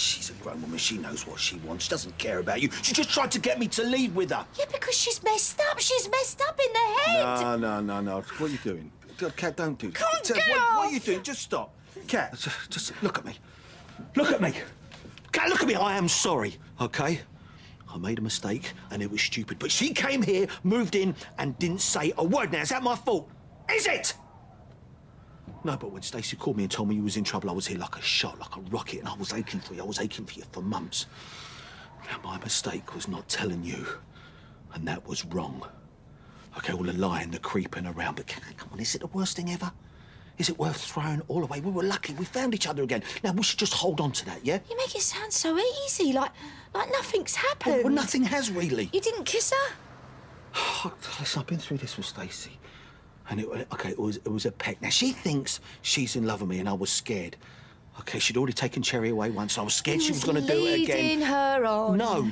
she's a grown woman. She knows what she wants. She doesn't care about you. She just tried to get me to leave with her. Yeah, because she's messed up. She's messed up in the head. No, no, no, no. What are you doing? Kat, don't do that. Kat, get what, what are you doing? Just stop. Kat, just, just look at me. Look at me. Kat, look at me. I am sorry, okay? I made a mistake and it was stupid. But she came here, moved in, and didn't say a word. Now, is that my fault? Is it? No, but when Stacey called me and told me you was in trouble, I was here like a shot, like a rocket, and I was aching for you. I was aching for you for months. Now, my mistake was not telling you, and that was wrong. Okay, all the lying, the creeping around, but come come on, is it the worst thing ever? Is it worth throwing all away? We were lucky. We found each other again. Now, we should just hold on to that, yeah? You make it sound so easy, like like nothing's happened. Well, nothing has really. You didn't kiss her? Listen, I've been through this with Stacey. And it, okay, it was, it was a peck. Now, she thinks she's in love with me, and I was scared. Okay, she'd already taken Cherry away once. I was scared she was going to do it again. Leading her on. No.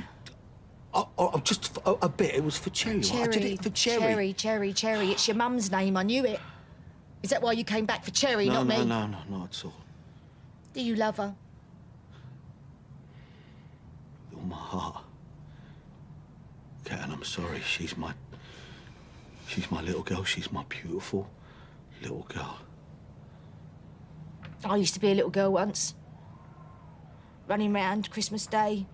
Oh, oh, oh just a, a bit. It was for Cherry. right? I did it for Cherry. Cherry, Cherry, Cherry. It's your mum's name. I knew it. Is that why you came back for Cherry, no, not no, me? no, no, not at all. Do you love her? With all my heart. Kat, and I'm sorry. She's my. She's my little girl. She's my beautiful little girl. I used to be a little girl once. Running round Christmas Day,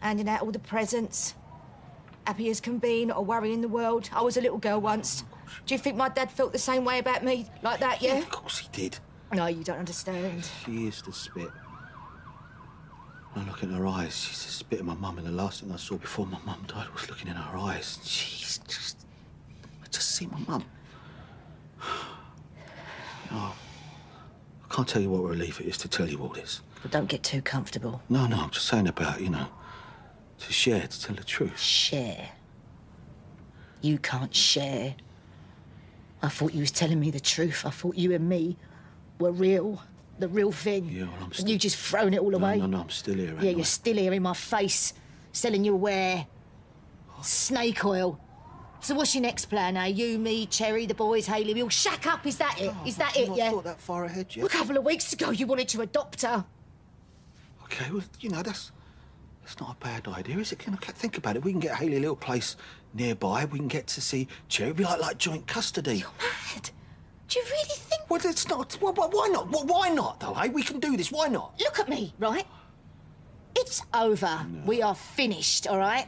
handing out all the presents. Happy as can be, not a worry in the world. I was a little girl once. Do you think my dad felt the same way about me? Like that, yeah? Of course he did. No, you don't understand. She is the spit. When I look in her eyes, she's the spit of my mum, and the last thing I saw before my mum died was looking in her eyes. She's just. I see my mum. Oh, I can't tell you what a relief it is to tell you all this. But don't get too comfortable. No, no, I'm just saying about, you know, to share, to tell the truth. Share. You can't share. I thought you was telling me the truth. I thought you and me were real, the real thing. Yeah, well, I'm And still- you just thrown it all No, away. no, no, I'm still here. Yeah, you're still here in my face, selling your where? Snake oil. So what's your next plan, eh? You, me, Cherry, the boys, Hayley, we all shack up, is that it? Is that it, not yeah? thought that far ahead yet. A couple of weeks ago you wanted to adopt her. Okay, well, you know, that's that's not a bad idea, is it? Can I think about it? We can get Hayley a little place nearby. We can get to see Cherry. It'd be like like joint custody. You're Mad. Do you really think... Well, it's not. Well, why not? Well, why not, though? Hey, we can do this. Why not? Look at me, right? It's over. We are finished, all right?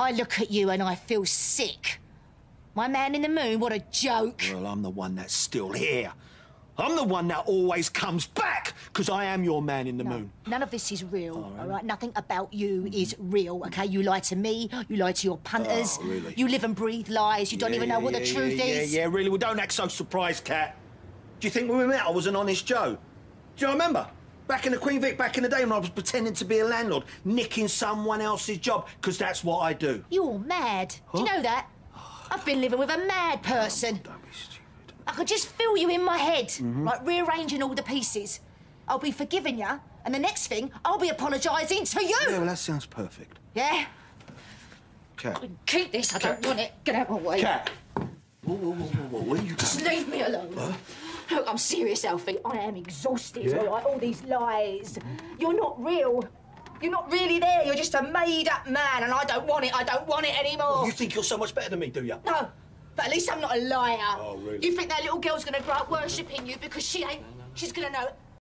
I look at you and I feel sick. My man in the moon, what a joke. Well, I'm the one that's still here. I'm the one that always comes back because I am your man in the moon. None of this is real, all right? Nothing about you is real, okay? You lie to me, you lie to your punters. Oh, really? You live and breathe lies, you don't even know yeah, what the yeah, truth is. Yeah, yeah, really. Well, don't act so surprised, Kat. Do you think when we met I was an honest Joe? Do you remember? Back in the Queen Vic, back in the day when I was pretending to be a landlord, nicking someone else's job, because that's what I do. You're mad. Do you know that? I've been living with a mad person. Don't be stupid. I could just feel you in my head, Mm-hmm. like rearranging all the pieces. I'll be forgiving you, and the next thing, I'll be apologising to you. Yeah, well, that sounds perfect. Yeah? Kat. Keep this, I don't want it. Get out of my way. Kat. Whoa, whoa, whoa, whoa, whoa. Where you Just going? leave me alone. Look, I'm serious, Alfie. I am exhausted, Yeah? all right? All these lies. You're not real. You're not really there. You're just a made-up man, and I don't want it. I don't want it anymore. You think you're so much better than me, do you? No, but at least I'm not a liar. Oh, really? You think that little girl's gonna grow up worshipping you because she ain't. She's gonna know